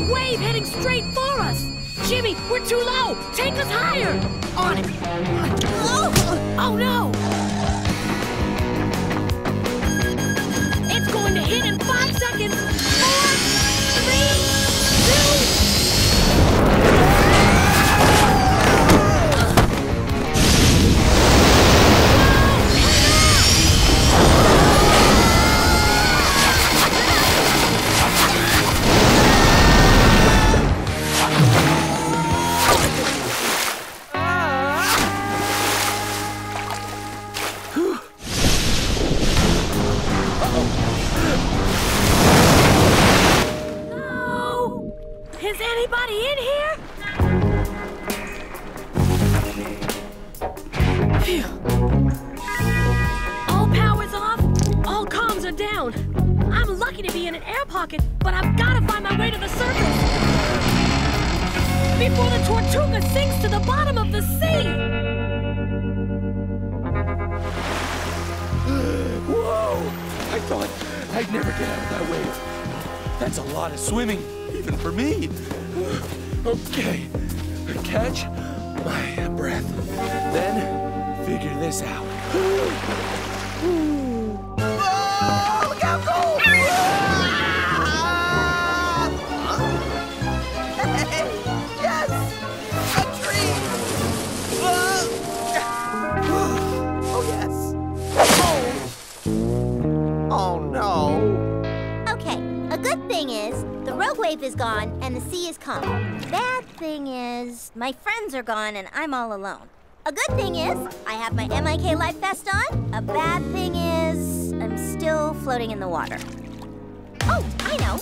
rogue wave heading straight for us. Jimmy, we're too low. Take us higher. On it. Anybody in here? Phew. All power's off, all comms are down. I'm lucky to be in an air pocket, but I've gotta find my way to the surface. Before the Tortuga sinks to the bottom of the sea! Whoa! I thought I'd never get out of that wave. That's a lot of swimming, even for me. Okay, catch my breath. Then figure this out. good thing is the rogue wave is gone and the sea is calm. Bad thing is my friends are gone and I'm all alone. A good thing is I have my MIK life vest on. A bad thing is I'm still floating in the water. Oh, I know.